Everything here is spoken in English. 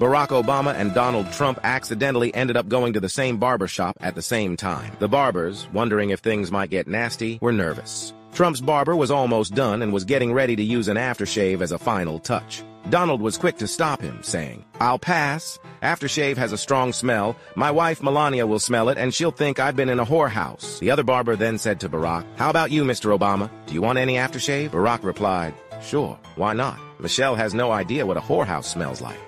Barack Obama and Donald Trump accidentally ended up going to the same barber shop at the same time. The barbers, wondering if things might get nasty, were nervous. Trump's barber was almost done and was getting ready to use an aftershave as a final touch. Donald was quick to stop him, saying, I'll pass. Aftershave has a strong smell. My wife Melania will smell it, and she'll think I've been in a whorehouse. The other barber then said to Barack, How about you, Mr. Obama? Do you want any aftershave? Barack replied, Sure, why not? Michelle has no idea what a whorehouse smells like.